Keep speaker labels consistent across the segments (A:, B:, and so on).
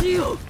A: shield!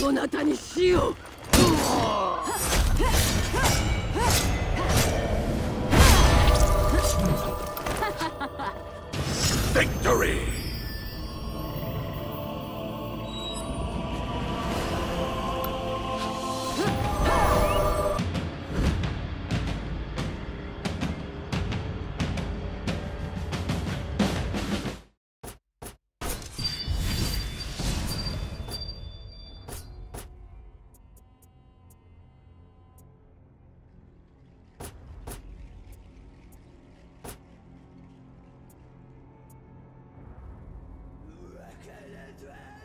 A: どなたにしよう
B: Victory! dream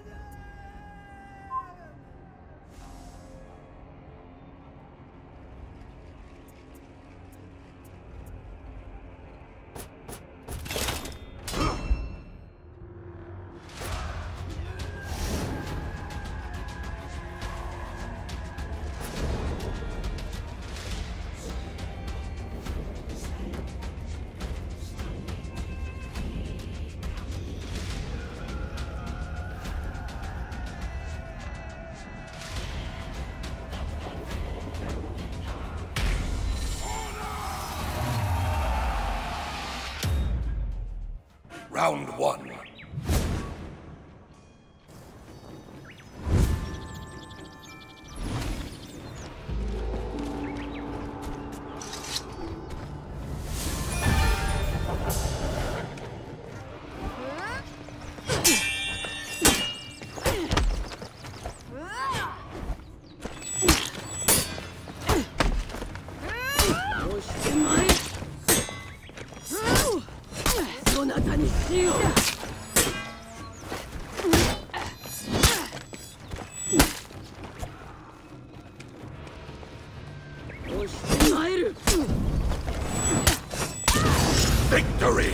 B: Round one. Victory!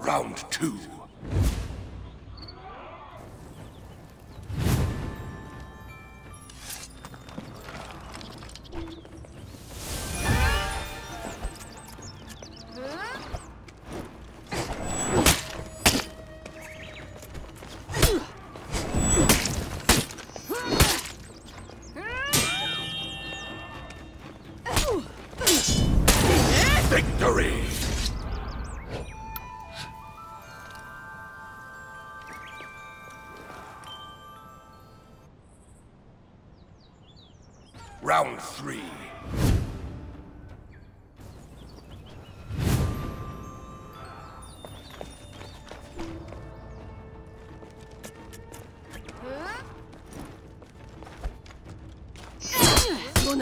B: Round two.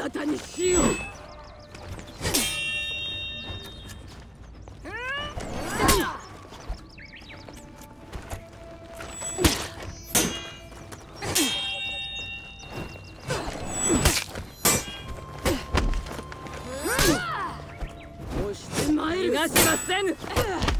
A: なたにしようしませ
B: ん。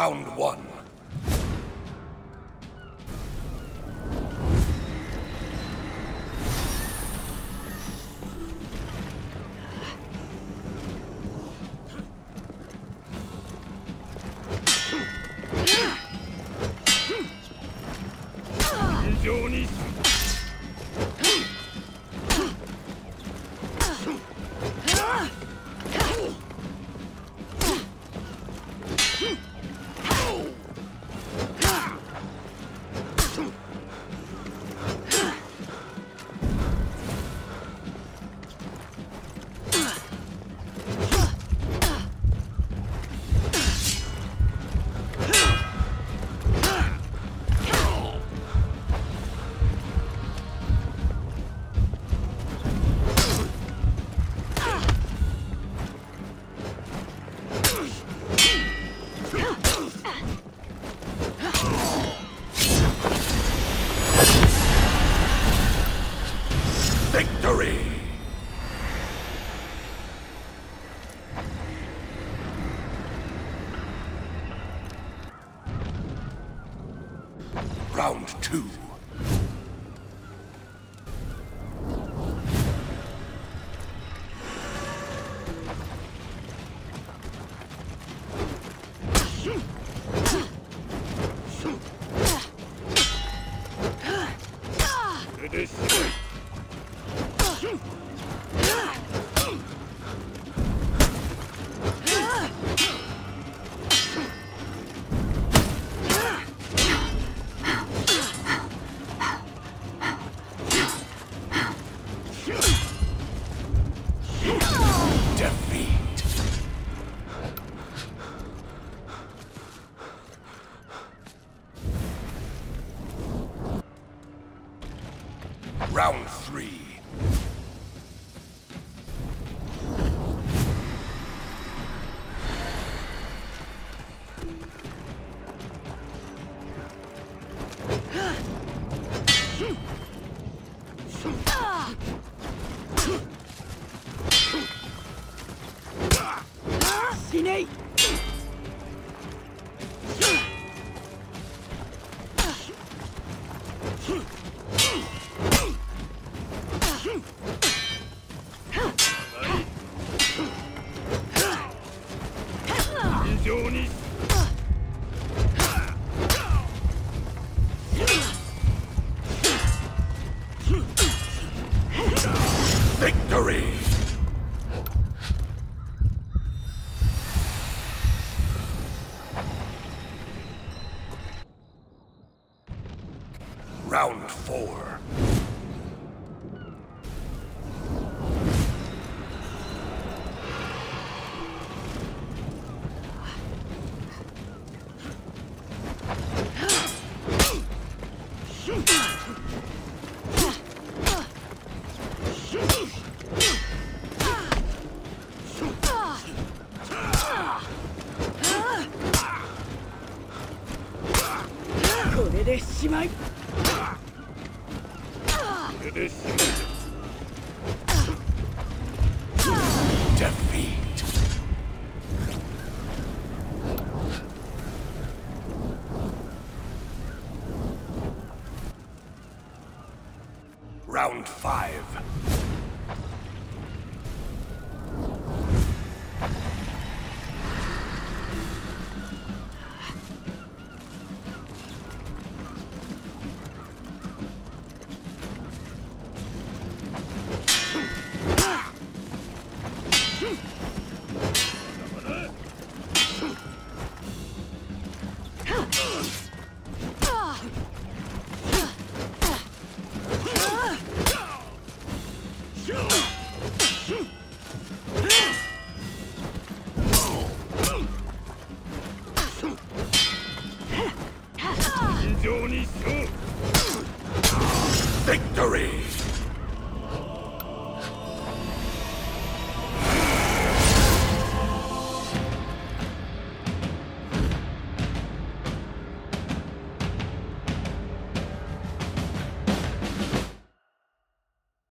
B: Round one. defeat. Round three.
A: Ah! しね
C: えれ